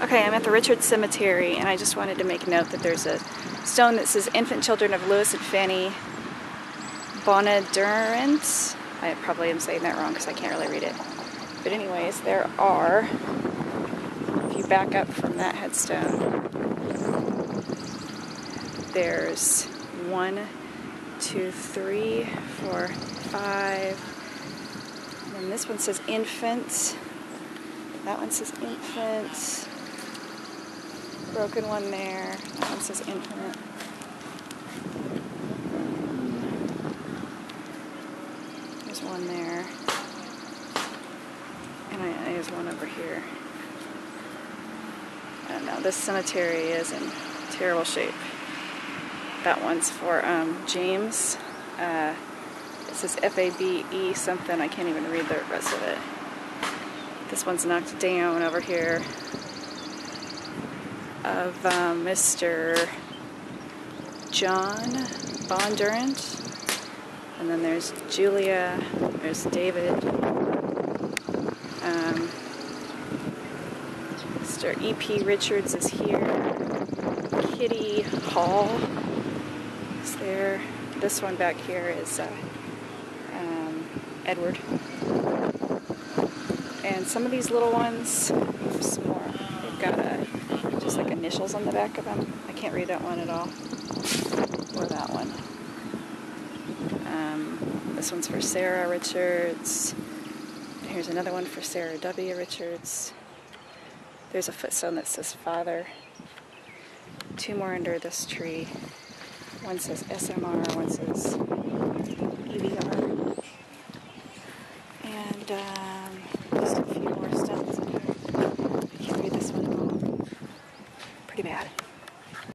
Okay, I'm at the Richard Cemetery, and I just wanted to make note that there's a stone that says Infant Children of Lewis and Fanny Bonnedurant. I probably am saying that wrong because I can't really read it. But anyways, there are, if you back up from that headstone, there's one, two, three, four, five. And this one says infant. That one says infant broken one there. That one says infinite. There's one there. And I, there's one over here. I don't know. This cemetery is in terrible shape. That one's for um, James. Uh, it says F A B E something. I can't even read the rest of it. This one's knocked down over here of um, Mr. John Bondurant. And then there's Julia, there's David, um, Mr. E.P. Richards is here, Kitty Hall is there. This one back here is uh, um, Edward. And some of these little ones, some more, they've got a just like initials on the back of them. I can't read that one at all. Or that one. Um, this one's for Sarah Richards. Here's another one for Sarah W. Richards. There's a footstone that says Father. Two more under this tree. One says SMR, one says EVR. And um, just a few more stones in there.